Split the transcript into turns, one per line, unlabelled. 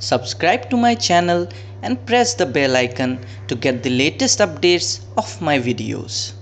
subscribe to my channel and press the bell icon to get the latest updates of my videos.